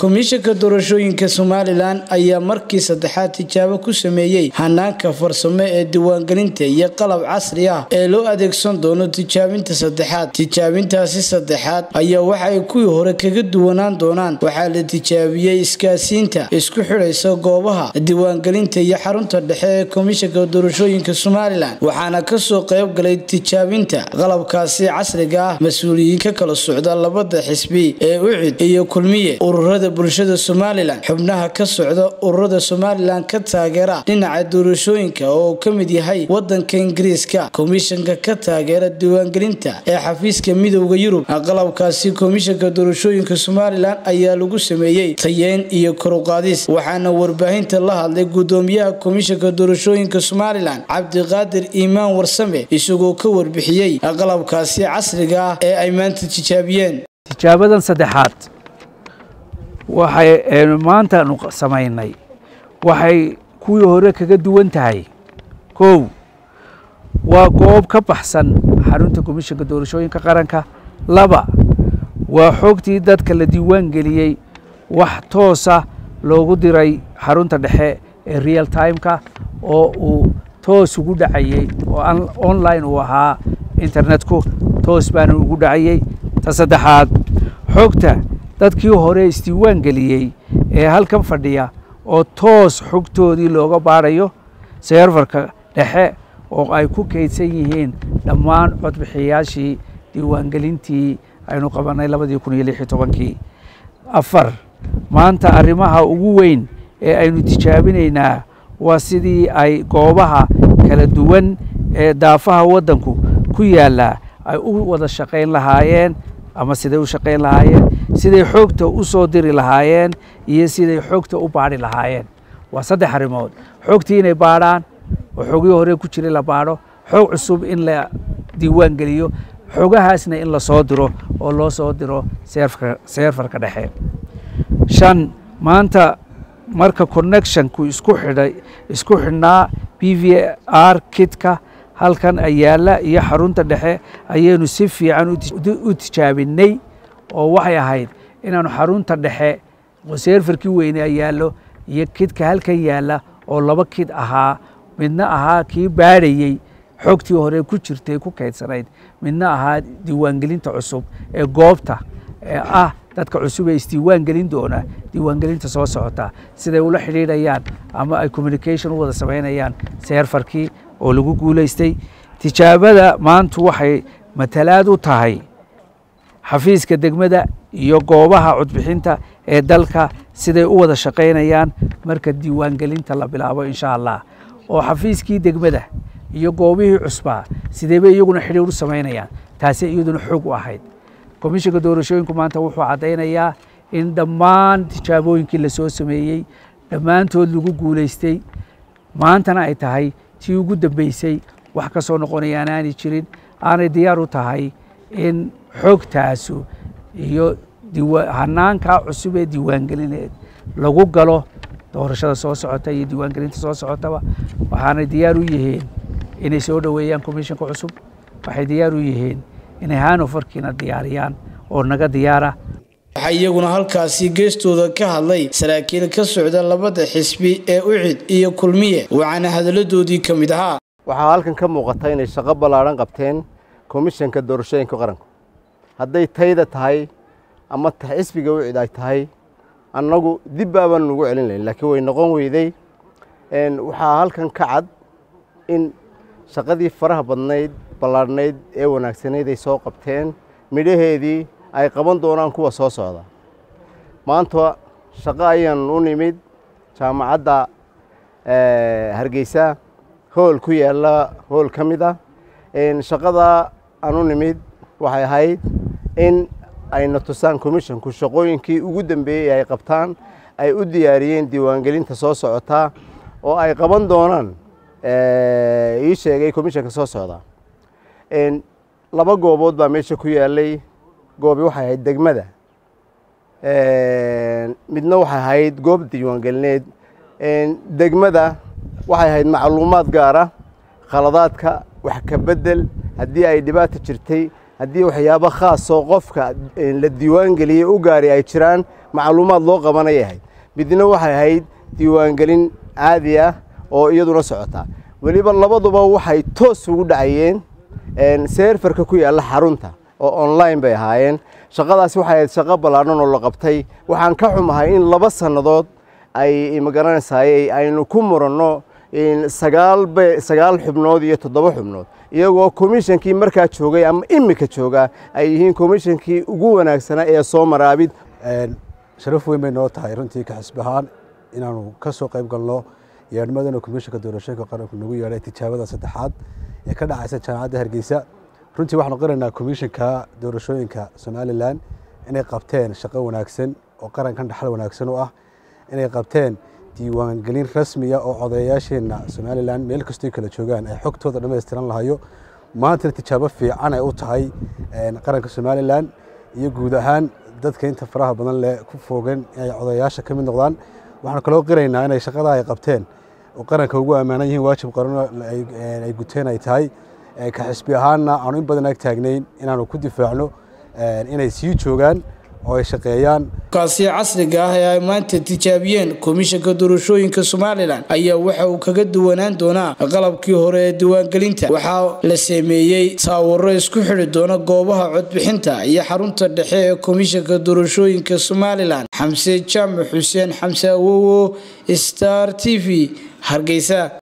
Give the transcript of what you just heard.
komishanka doorashooyinka somalilan ayaa markii saddexaad tijaabo ku sameeyey hanaanka farsamo ee diiwaangelinta iyo qalab casri ah ee loo adeegsan doono tijaabinta saddexaad. Tijaabintaasi saddexaad ayaa waxa ay kuwii hore kaga duwanaan doonaan. Waxaa la tijaabiyey iskaasiinta isku xidhaysa goobaha diiwaangelinta iyo xarunta dhexe ee komishanka doorashooyinka somalilan waxaana ka soo qayb galay tijaabinta qalabkaasi casriga ah mas'uuliyiin ka kala socda labada xisbi ee ucid iyo kulmiye ururada bulshada somalilan xubnaha ka socda ururada somalilan ka taageera dhinaca doorashooyinka oo ka mid yahay wadanka ingiriiska. Komishanka ka taageera diiwaangelinta ee xafiiska midowda yurub. Qalabkaasi komishanka doorashooyinka somalilan ayaa lagu sameeyey tayeyn iyo koruqaadis waxaana warbaahinta la hadlay gudoomiyaha komishanka doorashooyinka somalilan cabdiqaadir iimaan warsame isagoo ka warbixiyey qalabkaasi casriga ah ee ay maanta tijaabiyeen. Tijaabadan saddexaad waxay maantaanu samaynay. Waxay kuwii hore kaga duwan tahay. Kow waa goob ka baxsan xarunta komishanka doorashooyinka qaranka. Laba waa xogtii dadka la diiwaan geliyey. Wax toosa loogu diray xarunta dhexe ee real timeka oo uu toos ugu dhacayey oo online uu ahaa internetku. Toos baana ugu dhacayey ta saddexaad xogta dadkii hore isdiiwaan geliyey ee halkan fadhiya oo toos xogtoodii looga baadhayo seerfarka dhexe oo ay ku kaydsan yihiin dhammaan codbixiyayaashii diiwaangelintii aynu qabannay labadii kun iyo lix iyo tobankii. Afar maanta arrimaha ugu weyn ee aynu tijaabinaynaa waa sidii ay goobaha kala duwan ee daafaha waddanku ku yaallaa ay u wada shaqayn lahaayeen ama siday u shaqayn lahaayeen siday xoogta u soo diri lahaayeen iyo siday xoogta u baadhi lahaayeen. Waa saddex arrimood. Xoogtii inay baadhaan oo xoogihii hore ku jiray la baadho xoog cusub in la diiwaan geliyo xoogahaasna in la soo diro oo loo soo diro seerfarka dhexe. Shan maanta marka connectionku isku xidhay isku xidhnaa b v r kitka halkan ayaala iyo xarunta dhexe ayaynu si fiican u tijaabinay oo waxay ahayd inaanu xarunta dhexe seerfarkii weyne ayaallo iyo kidka halkan yaalla oo laba kid ahaa midna ahaa kii baadhayey xogtii hore ku jirtay ku kaydsanayd midna ahaa diiwaangelinta cusub ee goobta ee ah dadka cusub ee isdiiwaan gelin doona diiwaangelinta soo socota siday ula xidhiidhayaan ama ay communication u wada samaynayaan seerfarkii oo lagu guulaystay tijaabada maantu waxay matalaad u tahay xafiiska degmada iyo goobaha codbixinta ee dalka siday u wada shaqaynayaan marka diiwaangelinta la bilaabo insha allah. Oo xafiiskii degmada iyo goobihii cusbaa sidee bay iyaguna xidhiir u samaynayaan taasi iyaduna xoog u ahayd. Komishanka doorashooyinku maanta wuxuu caddaynayaa in dhammaan tijaabooyinkii la soo sameeyey dhammaantood lagu guulaystay maantana ay tahay tii ugu dambeysay wax ka soo noqonaya anaanay jirin aanay diyaar u tahay in xogtaasu iyo hanaankaa cusub ee diiwaangelineed lagu galo doorashada soo socota iyo diiwaangelinta soo socotaba waxaanay diyaar u yihiin inay soo dhoweeyaan komishanka cusub. Waxay diyaar u yihiin inay hanofarkiina diyaariyaan oo naga diyaara waxaa iyaguna halkaasi geestooda ka hadlay saraakiil ka socda labada xisbi ee ucid iyo kulmiye. Waxaana hadalladoodii ka mid ahaa. Waxaa halkan ka muuqata inay shaqo ballaadhan qabteen komishanka doorashooyinka qaranku. Hadday tayda tahay ama xisbiga ucid ay tahay annagu dib baabaan nugu celin lahayn laakiin way noqon weyday. Waxaa halkan ka cad in shaqadii faraha badnayd ballaadhnayd ee wanaagsanayd ay soo qabteen midhaheedii ay qaban doonaan kuwa soo socda. Maanta shaqo ayaan u nimid jaamacadda hargeysa hool ku yaalla hool ka mid ah. Shaqada aan u nimid waxay ahayd in ayna tusaan commishanku shaqooyinkii ugu dambeeyey ay qabtaan ay u diyaariyeen diiwaangelinta soo socotaa oo ay qaban doonaan ii sheegay commishanka soo socda. Laba goobood baa meesha ku yaallay goobi waxay ahayd degmada. Midna waxay ahayd goob diiwaangelineed degmada waxay ahayd macluumaad gaara khaladaadka wax ka bedel haddii ay dhibaata jirtay haddii waxyaabo khaasoo qofka la diiwaan geliyey u gaari ay jiraan macluumaad loo qabanayay ahayd. Midna waxay ahayd diiwaangelin caadi ah oo iyaduna socota. Weliba labaduba waxay toos ugu dhacayeen seerfarka ku yaalla xarunta oo online bay ahaayeen. Shaqadaasi waxay ahayd shaqo ballaadhan oo la qabtay. Waxaan ka xumahay in laba sannadood ay magaranaysaay aynu ku muranno sagaal xubnood iyo toddoba xubnood. Iyagoo komishankii markaa joogay ama imika jooga ay yihiin komishankii ugu wanaagsanaa ee soo maraabid. Sharaf weyn bay noo tahay runtii ka xisbi ahaan inaanu ka soo qayb galno yeedhmadana komishanka doorashooyinka qaranku nagu yeedhay tijaabada saddexaad ee ka dhacaysa jaamacadda hargeysa runtii waxaanu qiraynaa komishanka doorashooyinka somalilan inay qabteen shaqo wanaagsan oo qarankan dhaxal wanaagsan u ah inay qabteen diiwaangelin rasmiya oo codeeyaasheenna somalilan meel kastoy kala joogaan ay xogtooda dhammaystiran lahayo. Maantana tijaabo fiican ay u tahay qaranka somalilan iyo guud ahaan dadka inta faraha badan leh ku foogan inay codeeyaasha ka mid noqdaan. Waxaanu kaloo qiraynaa inay shaqada ay qabteen oo qaranka ugu ammaanan yihiin waajib qarano ay guteen ay tahay ka xisbi ahaanna aanu in badan ag taagnayn inaanu ku difaacno inay sii joogaan oo ay shaqeeyaan. Kaasi casriga ah ee ay maanta tijaabiyeen komishanka doorashooyinka somalilan ayaa waxa uu kaga duwanaan doonaa qalabkii hore ee diiwaangelinta. Waxaa la sameeyey taawaro isku xidhi doona goobaha codbixinta iyo xarunta dhexe ee komishanka doorashooyinka somalilan. Xamse jaamac xuseen xamse awowo star t v hargeysa